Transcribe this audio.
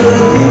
Hallelujah.